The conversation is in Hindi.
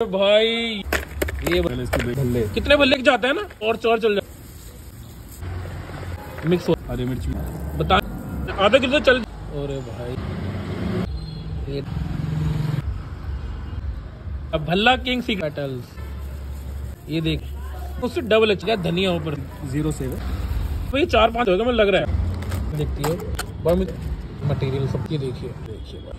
भाई। ये पहले भल्ले कितने भल्ले के जाते हैं ना? और चौर चल जाए मिक्स हो हरी मिर्च बता आधा किलो चल अरे भाई। ये अब भल्ला किंग सी मेटल्स ये देख। उससे डबल अच्छा धनिया ऊपर। ज़ीरो सेवन ये चार पाँच होगा मैं लग रहा है। देखती है। मटेरियल सबकी देखिए। देखिए। भाई